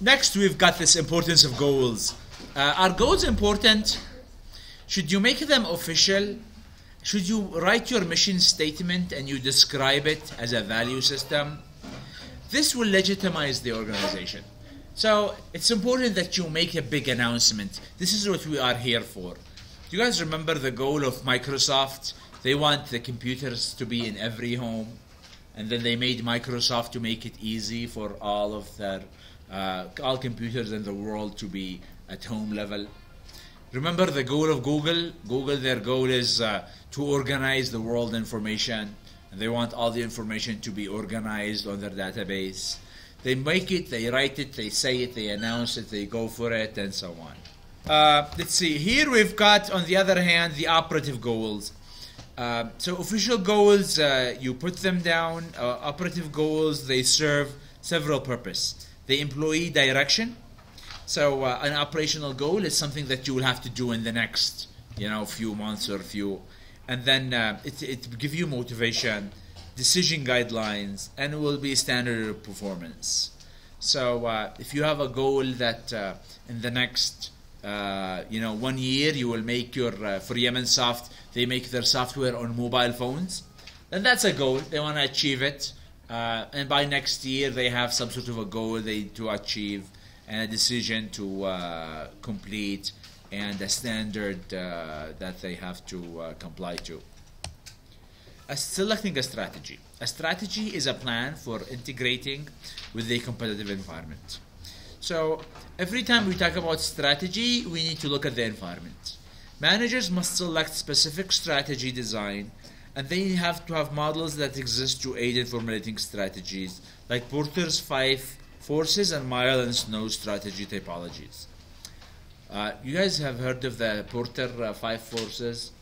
next, we've got this importance of goals. Uh, are goals important? Should you make them official? Should you write your mission statement and you describe it as a value system? This will legitimize the organization. So it's important that you make a big announcement. This is what we are here for. Do you guys remember the goal of Microsoft? They want the computers to be in every home, and then they made Microsoft to make it easy for all of their uh, all computers in the world to be at home level. Remember the goal of Google? Google, their goal is uh, to organize the world information. And they want all the information to be organized on their database. They make it, they write it, they say it, they announce it, they go for it, and so on. Uh, let's see. Here we've got, on the other hand, the operative goals. Uh, so official goals, uh, you put them down. Uh, operative goals, they serve several purposes. The employee direction. So uh, an operational goal is something that you will have to do in the next, you know, few months or few, and then uh, it it give you motivation, decision guidelines, and it will be standard performance. So uh, if you have a goal that uh, in the next uh, you know one year you will make your uh, for Yemen Soft they make their software on mobile phones, then that's a goal they want to achieve it, uh, and by next year they have some sort of a goal they to achieve and a decision to uh, complete and a standard uh, that they have to uh, comply to. Selecting a strategy. A strategy is a plan for integrating with the competitive environment. So every time we talk about strategy, we need to look at the environment. Managers must select specific strategy design and then you have to have models that exist to aid in formulating strategies like Porter's five forces and Miles and Snow strategy typologies. Uh, you guys have heard of the Porter uh, five forces?